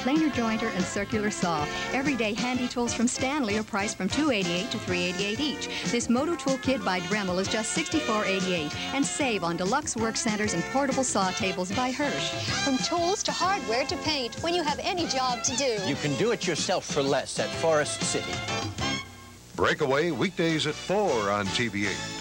planer jointer and circular saw. Everyday handy tools from Stanley are priced from 288 to 388 each. This Moto Tool Kit by Dremel is just $64.88. And save on deluxe work centers and portable saw tables by Hirsch. From tools to hardware to paint, when you have any job to do. You can do it yourself for less at Forest City. Breakaway weekdays at 4 on TV8.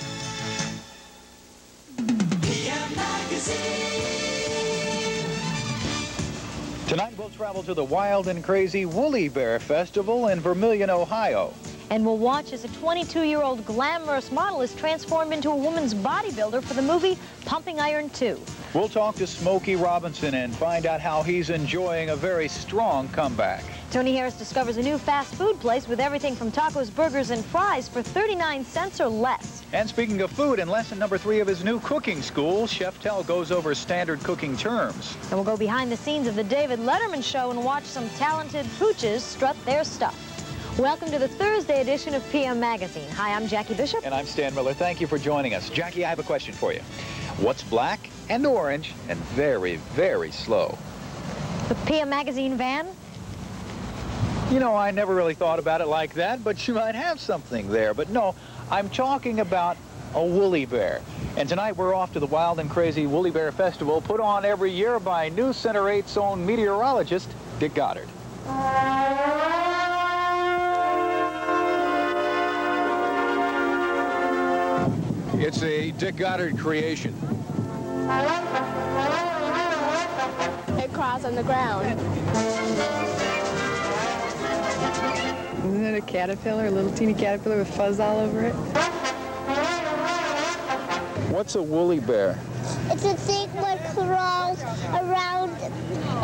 Tonight we'll travel to the wild and crazy Woolly Bear Festival in Vermilion, Ohio. And we'll watch as a 22-year-old glamorous model is transformed into a woman's bodybuilder for the movie Pumping Iron 2. We'll talk to Smokey Robinson and find out how he's enjoying a very strong comeback. Tony Harris discovers a new fast food place with everything from tacos, burgers, and fries for 39 cents or less. And speaking of food, in lesson number three of his new cooking school, Chef Tell goes over standard cooking terms. And we'll go behind the scenes of the David Letterman show and watch some talented pooches strut their stuff. Welcome to the Thursday edition of PM Magazine. Hi, I'm Jackie Bishop. And I'm Stan Miller. Thank you for joining us. Jackie, I have a question for you. What's black and orange and very, very slow? The PM Magazine van? You know, I never really thought about it like that, but you might have something there. But no, I'm talking about a woolly bear. And tonight we're off to the wild and crazy Woolly Bear Festival put on every year by News Center 8's own meteorologist, Dick Goddard. It's a Dick Goddard creation. It crawls on the ground. Isn't it a caterpillar, a little teeny caterpillar with fuzz all over it? What's a woolly bear? It's a thing that crawls around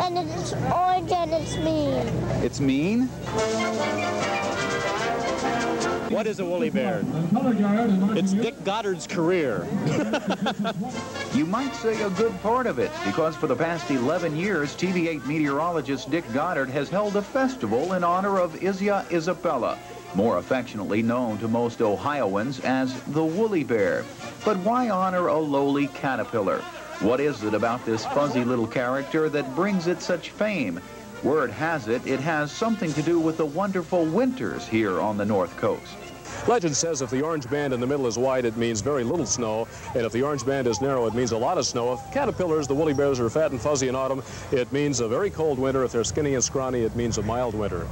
and it's orange and it's mean. It's mean? What is a woolly bear? It's Dick Goddard's career. you might say a good part of it, because for the past 11 years, TV8 meteorologist Dick Goddard has held a festival in honor of Isia Isabella, more affectionately known to most Ohioans as the woolly bear. But why honor a lowly caterpillar? What is it about this fuzzy little character that brings it such fame? Word has it, it has something to do with the wonderful winters here on the North Coast. Legend says if the orange band in the middle is wide, it means very little snow, and if the orange band is narrow, it means a lot of snow. If caterpillars, the woolly bears, are fat and fuzzy in autumn, it means a very cold winter. If they're skinny and scrawny, it means a mild winter.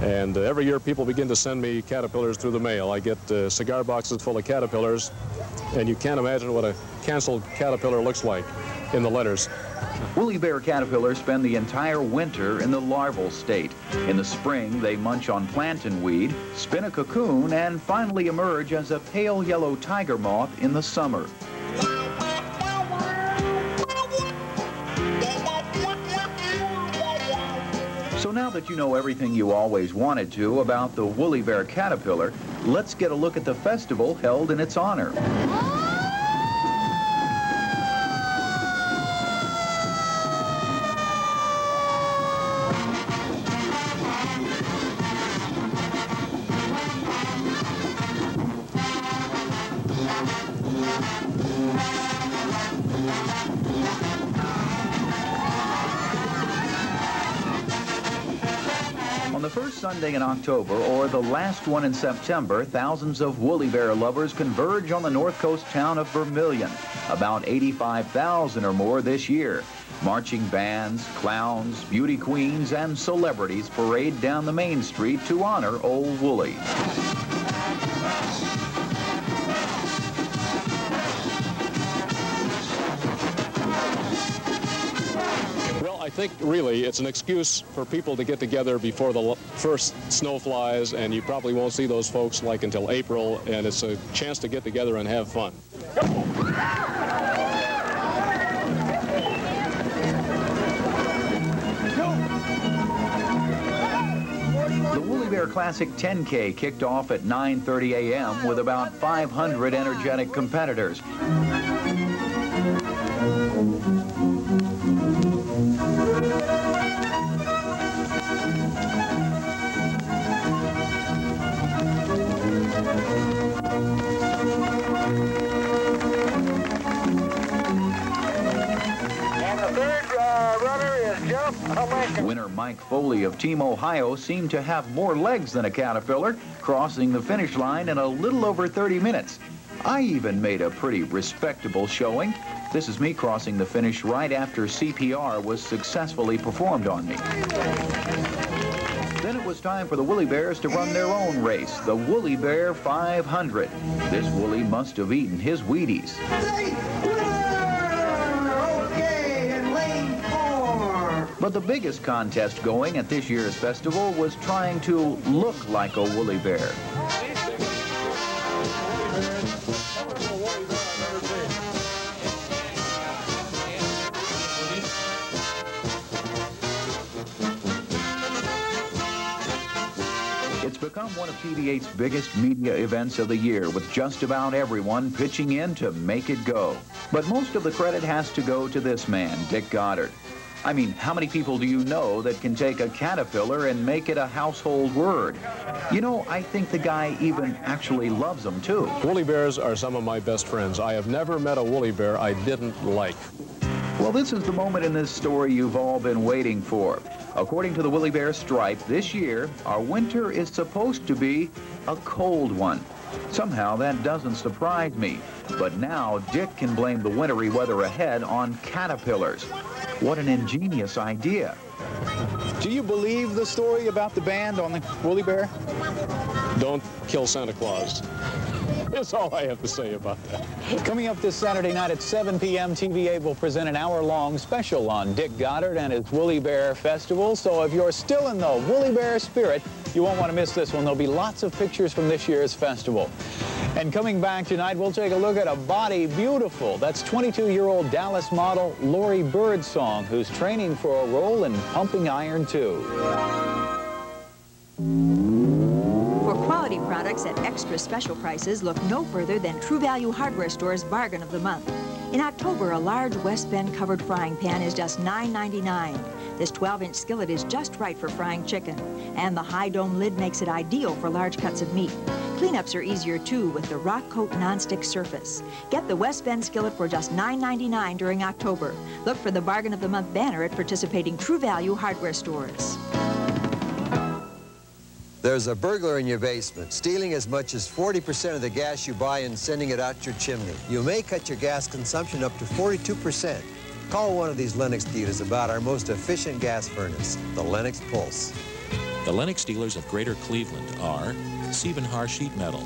And uh, every year people begin to send me caterpillars through the mail. I get uh, cigar boxes full of caterpillars, and you can't imagine what a canceled caterpillar looks like in the letters. Woolly bear caterpillars spend the entire winter in the larval state. In the spring, they munch on plantain weed, spin a cocoon, and finally emerge as a pale yellow tiger moth in the summer. So now that you know everything you always wanted to about the woolly bear caterpillar, let's get a look at the festival held in its honor. First Sunday in October or the last one in September, thousands of woolly bear lovers converge on the north coast town of Vermilion. About 85,000 or more this year. Marching bands, clowns, beauty queens, and celebrities parade down the main street to honor Old Woolly. Think really it's an excuse for people to get together before the first snow flies, and you probably won't see those folks like until April, and it's a chance to get together and have fun. The Woolly Bear Classic 10K kicked off at 9.30 a.m. with about 500 energetic competitors. Winner Mike Foley of Team Ohio seemed to have more legs than a caterpillar, crossing the finish line in a little over 30 minutes. I even made a pretty respectable showing. This is me crossing the finish right after CPR was successfully performed on me. Then it was time for the Woolly Bears to run their own race, the Woolly Bear 500. This Woolly must have eaten his Wheaties. But the biggest contest going at this year's festival was trying to look like a woolly bear. It's become one of TV8's biggest media events of the year, with just about everyone pitching in to make it go. But most of the credit has to go to this man, Dick Goddard. I mean, how many people do you know that can take a caterpillar and make it a household word? You know, I think the guy even actually loves them, too. Woolly bears are some of my best friends. I have never met a woolly bear I didn't like. Well, this is the moment in this story you've all been waiting for. According to the Woolly Bear Stripe, this year, our winter is supposed to be a cold one. Somehow that doesn't surprise me. But now Dick can blame the wintry weather ahead on caterpillars. What an ingenious idea. Do you believe the story about the band on the Woolly Bear? Don't kill Santa Claus. That's all I have to say about that. Coming up this Saturday night at 7 p.m., TV8 will present an hour-long special on Dick Goddard and his Woolly Bear Festival. So if you're still in the Woolly Bear spirit, you won't want to miss this one. There'll be lots of pictures from this year's festival. And coming back tonight, we'll take a look at a body beautiful. That's 22-year-old Dallas model Lori Birdsong, who's training for a role in Pumping Iron 2. For quality products at extra special prices, look no further than True Value Hardware Store's Bargain of the Month. In October, a large West Bend covered frying pan is just $9.99. This 12-inch skillet is just right for frying chicken, and the high dome lid makes it ideal for large cuts of meat. Cleanups are easier too with the Rock Coat nonstick surface. Get the West Bend skillet for just $9.99 during October. Look for the Bargain of the Month banner at participating True Value hardware stores. There's a burglar in your basement, stealing as much as 40% of the gas you buy and sending it out your chimney. You may cut your gas consumption up to 42%. Call one of these Lennox dealers about our most efficient gas furnace, the Lennox Pulse. The Lennox dealers of Greater Cleveland are Siebenhaar Sheet Metal,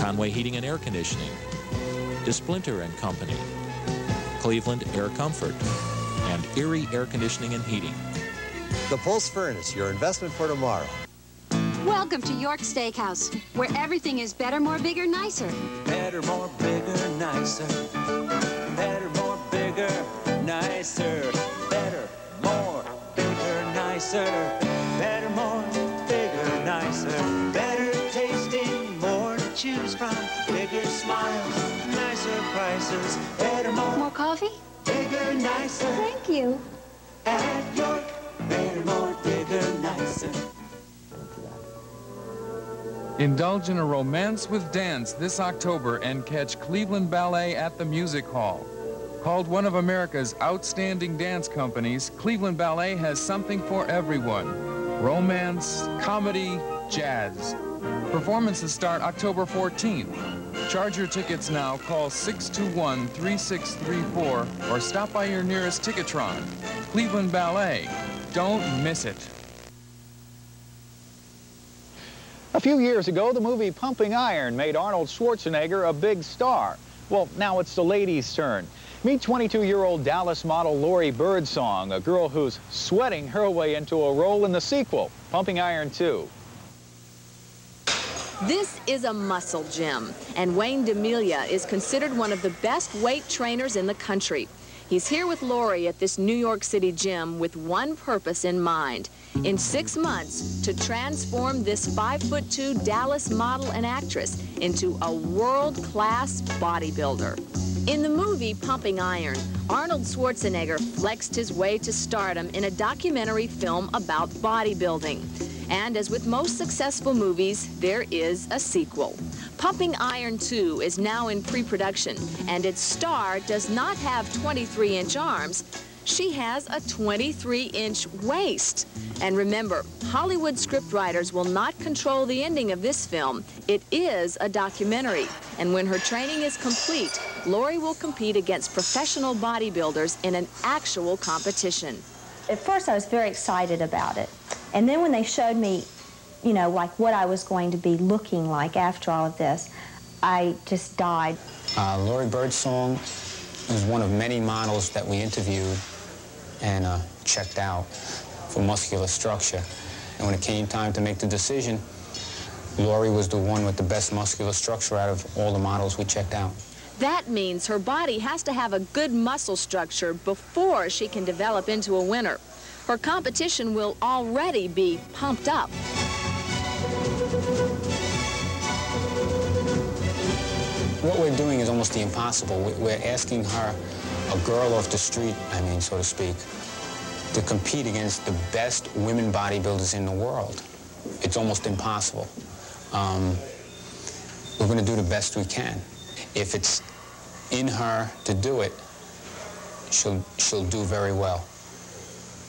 Conway Heating and Air Conditioning, DeSplinter and Company, Cleveland Air Comfort, and Erie Air Conditioning and Heating. The Pulse Furnace, your investment for tomorrow. Welcome to York Steakhouse, where everything is better, more, bigger, nicer. Better, more, bigger, nicer. Better, more, bigger, nicer. Nicer. Thank you. At York, better, more, bigger, nicer. Indulge in a romance with dance this October and catch Cleveland Ballet at the Music Hall. Called one of America's outstanding dance companies, Cleveland Ballet has something for everyone. Romance, comedy, jazz. Performances start October 14th. Charge your tickets now, call 621-3634 or stop by your nearest Ticketron. Cleveland Ballet. Don't miss it. A few years ago, the movie Pumping Iron made Arnold Schwarzenegger a big star. Well, now it's the ladies' turn. Meet 22-year-old Dallas model Lori Birdsong, a girl who's sweating her way into a role in the sequel, Pumping Iron 2. This is a muscle gym, and Wayne DeMilia is considered one of the best weight trainers in the country. He's here with Lori at this New York City gym with one purpose in mind. In six months, to transform this 5'2 Dallas model and actress into a world-class bodybuilder. In the movie Pumping Iron, Arnold Schwarzenegger flexed his way to stardom in a documentary film about bodybuilding. And as with most successful movies, there is a sequel. Pumping Iron 2 is now in pre-production, and its star does not have 23-inch arms. she has a 23-inch waist. And remember, Hollywood scriptwriters will not control the ending of this film. It is a documentary. And when her training is complete, Lori will compete against professional bodybuilders in an actual competition. At first, I was very excited about it. And then when they showed me, you know, like what I was going to be looking like after all of this, I just died. Uh, Lori Birdsong was one of many models that we interviewed and uh, checked out for muscular structure. And when it came time to make the decision, Lori was the one with the best muscular structure out of all the models we checked out. That means her body has to have a good muscle structure before she can develop into a winner. Her competition will already be pumped up. What we're doing is almost the impossible. We're asking her, a girl off the street, I mean, so to speak, to compete against the best women bodybuilders in the world. It's almost impossible. Um, we're going to do the best we can. If it's in her to do it, she'll, she'll do very well.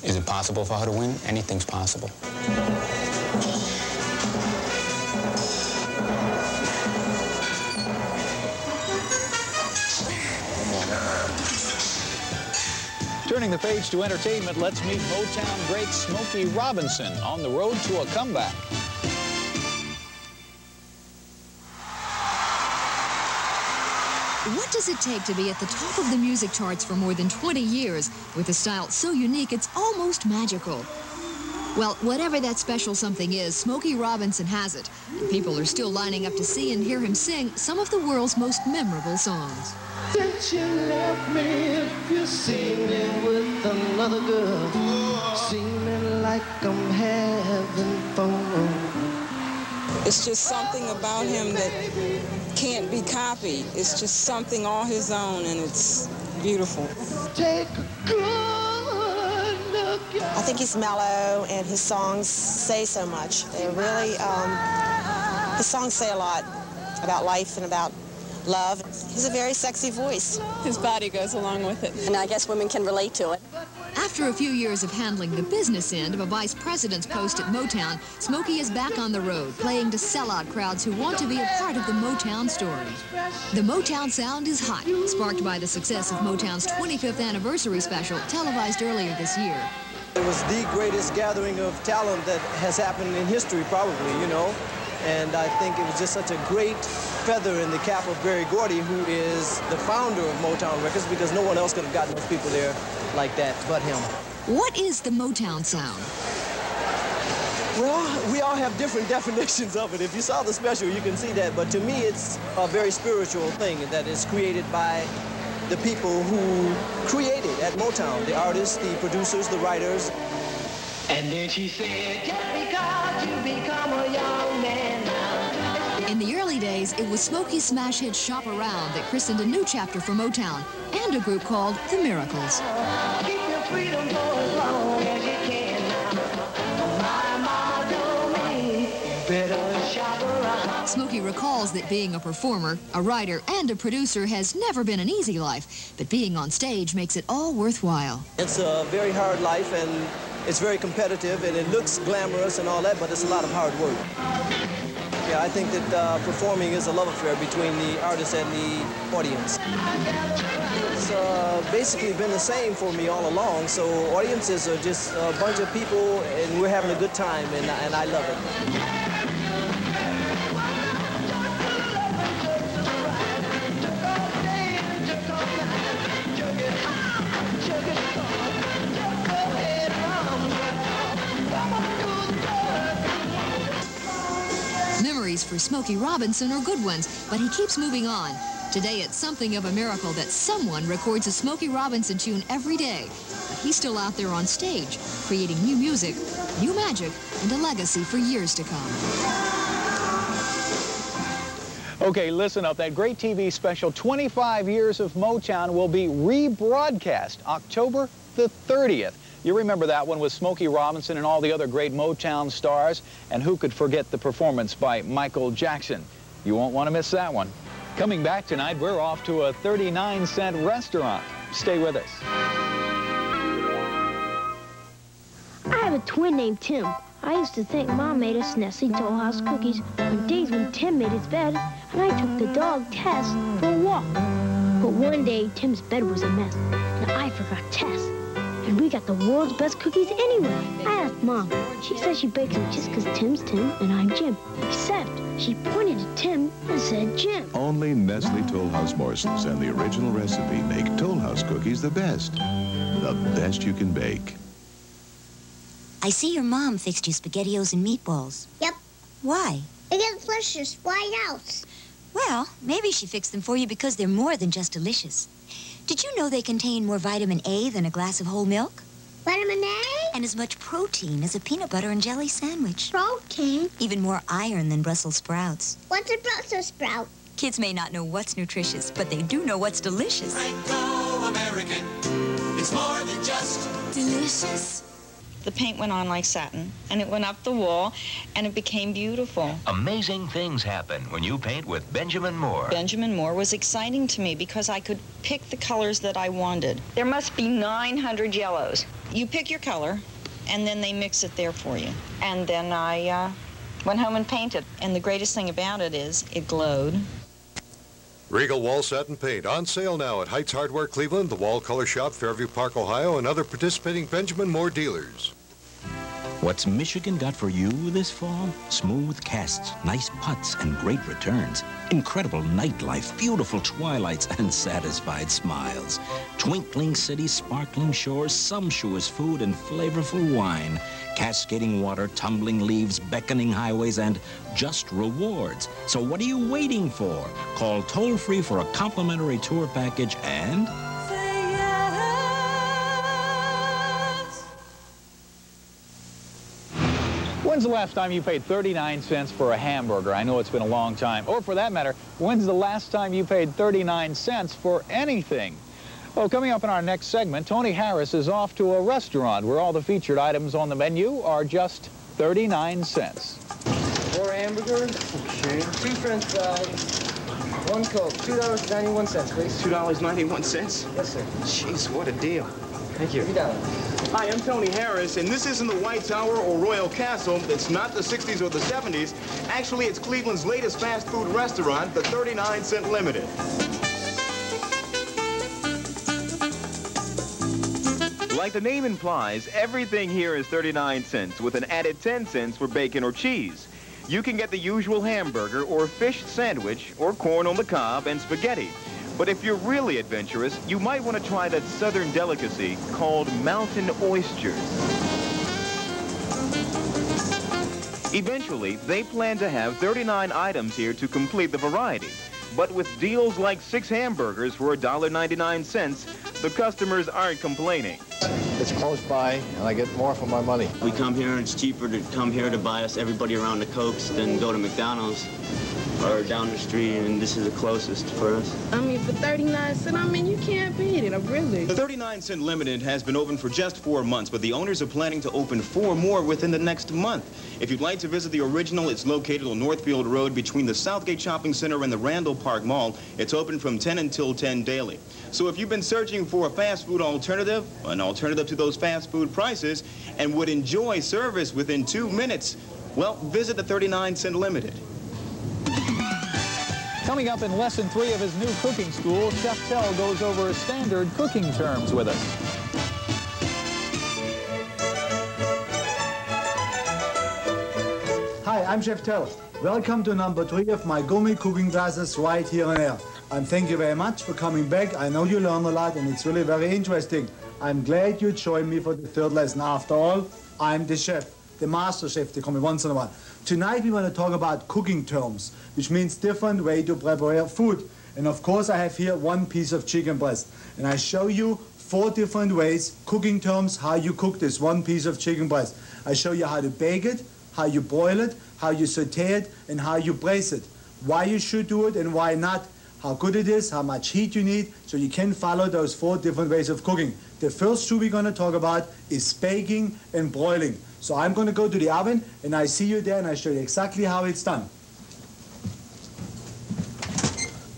Is it possible for her to win? Anything's possible. Turning the page to entertainment, let's meet Motown great Smokey Robinson on the road to a comeback. Does it take to be at the top of the music charts for more than 20 years with a style so unique it's almost magical? Well, whatever that special something is, Smokey Robinson has it, and people are still lining up to see and hear him sing some of the world's most memorable songs. Since you left me, if you're singing with another girl, seeming like I'm having fun. It's just something about him that can't be copied. It's just something all his own, and it's beautiful. Take good look. I think he's mellow, and his songs say so much. They really, um, his songs say a lot about life and about love. He's a very sexy voice. His body goes along with it. And I guess women can relate to it. After a few years of handling the business end of a vice president's post at Motown, Smokey is back on the road, playing to sellout crowds who want to be a part of the Motown story. The Motown sound is hot, sparked by the success of Motown's 25th anniversary special, televised earlier this year. It was the greatest gathering of talent that has happened in history, probably, you know. And I think it was just such a great feather in the cap of Berry Gordy, who is the founder of Motown Records, because no one else could have gotten those people there like that but him. What is the Motown sound? Well, we all have different definitions of it. If you saw the special, you can see that. But to me, it's a very spiritual thing that is created by the people who created at Motown, the artists, the producers, the writers. And then she said, just because you become a young man now. In the early days, it was Smokey's smash hit Shop Around that christened a new chapter for Motown and a group called The Miracles. Smokey recalls that being a performer, a writer, and a producer has never been an easy life, but being on stage makes it all worthwhile. It's a very hard life and it's very competitive and it looks glamorous and all that, but it's a lot of hard work. Yeah, I think that uh, performing is a love affair between the artist and the audience. It's uh, basically been the same for me all along, so audiences are just a bunch of people and we're having a good time and, and I love it. For Smokey Robinson are good ones, but he keeps moving on. Today, it's something of a miracle that someone records a Smokey Robinson tune every day. But he's still out there on stage, creating new music, new magic, and a legacy for years to come. Okay, listen up. That great TV special, 25 Years of Motown, will be rebroadcast October the 30th. You remember that one with Smokey Robinson and all the other great Motown stars. And who could forget the performance by Michael Jackson? You won't want to miss that one. Coming back tonight, we're off to a 39 cent restaurant. Stay with us. I have a twin named Tim. I used to think Mom made us Nestle Toll House cookies on days when Tim made his bed, and I took the dog Tess for a walk. But one day, Tim's bed was a mess, and I forgot Tess. And we got the world's best cookies anyway. I asked Mom. She says she bakes them just because Tim's Tim and I'm Jim. Except she pointed to Tim and said Jim. Only Nestle Tollhouse morsels and the original recipe make Tollhouse cookies the best. The best you can bake. I see your mom fixed you SpaghettiOs and meatballs. Yep. Why? It's delicious. Why else? Well, maybe she fixed them for you because they're more than just delicious. Did you know they contain more vitamin A than a glass of whole milk? Vitamin A? And as much protein as a peanut butter and jelly sandwich. Protein? Even more iron than Brussels sprouts. What's a Brussels sprout? Kids may not know what's nutritious, but they do know what's delicious. Franco American. It's more than just delicious. The paint went on like satin, and it went up the wall, and it became beautiful. Amazing things happen when you paint with Benjamin Moore. Benjamin Moore was exciting to me because I could pick the colors that I wanted. There must be 900 yellows. You pick your color, and then they mix it there for you. And then I uh, went home and painted. And the greatest thing about it is it glowed. Regal Wall Satin Paint on sale now at Heights Hardware Cleveland, the Wall Color Shop, Fairview Park, Ohio, and other participating Benjamin Moore dealers. What's Michigan got for you this fall? Smooth casts, nice putts, and great returns. Incredible nightlife, beautiful twilights, and satisfied smiles. Twinkling cities, sparkling shores, sumptuous food, and flavorful wine. Cascading water, tumbling leaves, beckoning highways, and just rewards. So what are you waiting for? Call toll-free for a complimentary tour package and... When's the last time you paid 39 cents for a hamburger? I know it's been a long time. Or for that matter, when's the last time you paid 39 cents for anything? Well, coming up in our next segment, Tony Harris is off to a restaurant where all the featured items on the menu are just 39 cents. Four hamburgers, okay. two french fries, one Coke, $2.91, please. $2.91? Yes, sir. Jeez, what a deal. Thank you. You got it. Hi, I'm Tony Harris, and this isn't the White Tower or Royal Castle. It's not the 60s or the 70s. Actually, it's Cleveland's latest fast food restaurant, the 39 Cent Limited. Like the name implies, everything here is 39 cents with an added 10 cents for bacon or cheese. You can get the usual hamburger or fish sandwich or corn on the cob and spaghetti. But if you're really adventurous, you might want to try that southern delicacy called mountain oysters. Eventually, they plan to have 39 items here to complete the variety. But with deals like six hamburgers for $1.99, the customers aren't complaining. It's close by, and I get more for my money. We come here, and it's cheaper to come here to buy us everybody around the coast than go to McDonald's or down the street, and this is the closest for us. I mean, for 39 cents, I mean, you can't beat it, I really. The 39 Cent Limited has been open for just four months, but the owners are planning to open four more within the next month. If you'd like to visit the original, it's located on Northfield Road between the Southgate Shopping Center and the Randall Park Mall. It's open from 10 until 10 daily. So if you've been searching for a fast food alternative, an alternative to those fast food prices, and would enjoy service within two minutes, well, visit the 39 Cent Limited. Coming up in lesson three of his new cooking school, Chef Tell goes over standard cooking terms with us. Hi, I'm Chef Tell. Welcome to number three of my gourmet cooking classes right here on air. And thank you very much for coming back. I know you learn a lot and it's really very interesting. I'm glad you joined me for the third lesson. After all, I'm the chef, the master chef, they call me once in a while. Tonight we want to talk about cooking terms, which means different way to prepare food. And of course I have here one piece of chicken breast. And I show you four different ways, cooking terms, how you cook this one piece of chicken breast. I show you how to bake it, how you boil it, how you saute it, and how you braise it. Why you should do it and why not how good it is, how much heat you need, so you can follow those four different ways of cooking. The first two we're gonna talk about is baking and broiling. So I'm gonna go to the oven and I see you there and I show you exactly how it's done.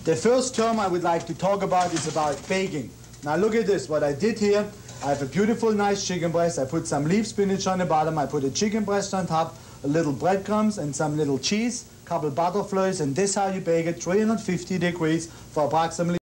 The first term I would like to talk about is about baking. Now look at this, what I did here, I have a beautiful nice chicken breast, I put some leaf spinach on the bottom, I put a chicken breast on top, a little breadcrumbs and some little cheese, couple butterflies, and this how you bake it: 350 degrees for approximately